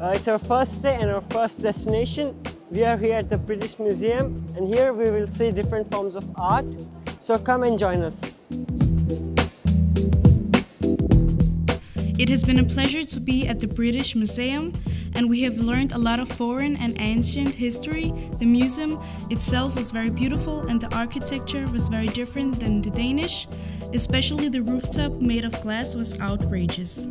Uh, it's our first day and our first destination. We are here at the British Museum and here we will see different forms of art. So come and join us. It has been a pleasure to be at the British Museum and we have learned a lot of foreign and ancient history. The museum itself was very beautiful and the architecture was very different than the Danish. Especially the rooftop made of glass was outrageous.